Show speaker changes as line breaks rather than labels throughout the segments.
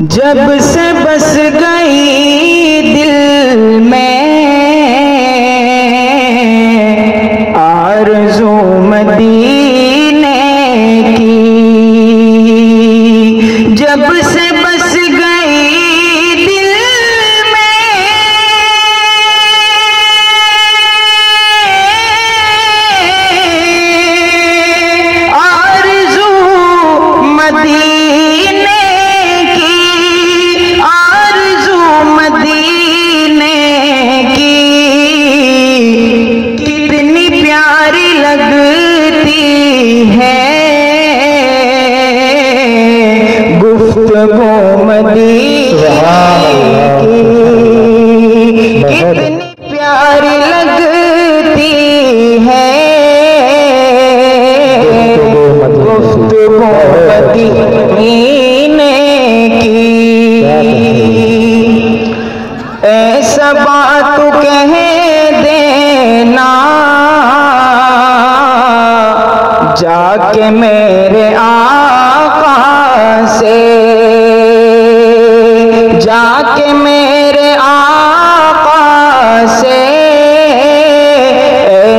जब से बस गई दिल में आरज़ू मदीने प्यारी लगती है। गुफ्तगू मदीने की कितनी प्यारी लगती है। गुफ्तगू मदीने की। ऐसा जाके मेरे आका से। जाके मेरे आका से।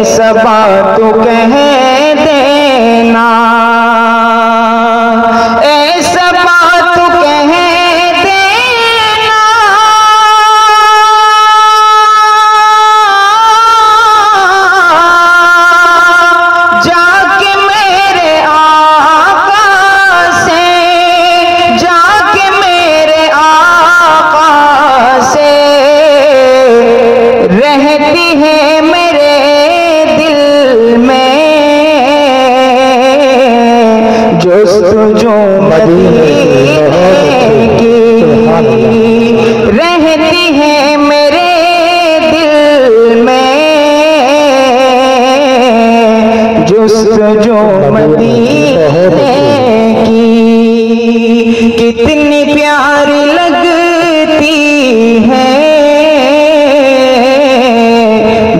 ऐसा बात कह जो मदीने की कितनी प्यारी लगती है।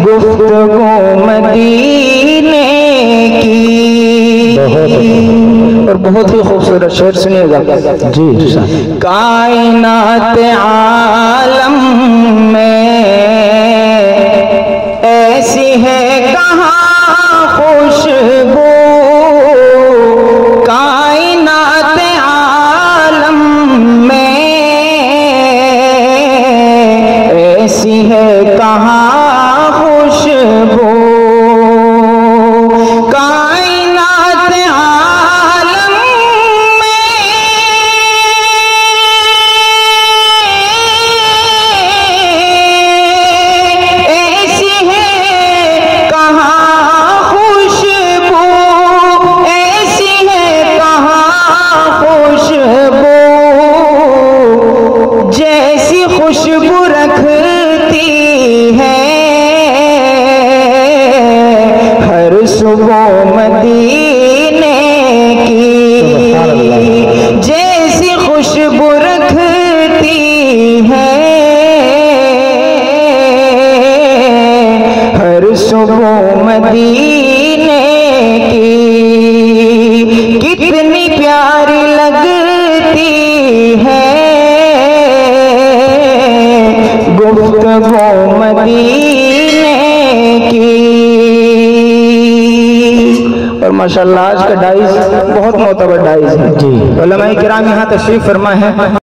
गुफ्तगू मदीने की। और बहुत ही खूबसूरत शेर सुनिएगा।
जी
कायनात आलम हर सुबह और माशाल्लाह आज का डाइस बहुत मोतबर डाइस है
जी।
तो लमाई किराम यहाँ तशरीफ़ फरमा है